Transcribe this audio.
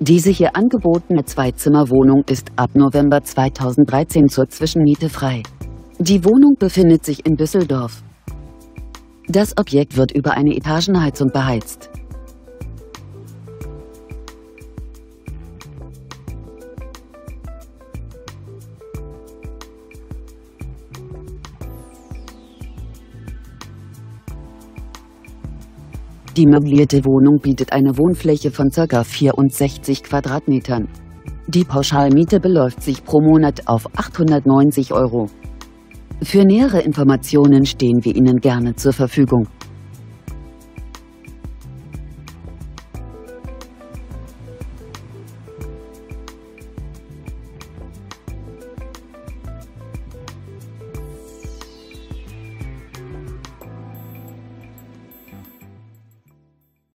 Diese hier angebotene Zweizimmerwohnung ist ab November 2013 zur Zwischenmiete frei. Die Wohnung befindet sich in Düsseldorf. Das Objekt wird über eine Etagenheizung beheizt. Die möblierte Wohnung bietet eine Wohnfläche von ca. 64 Quadratmetern. Die Pauschalmiete beläuft sich pro Monat auf 890 Euro. Für nähere Informationen stehen wir Ihnen gerne zur Verfügung.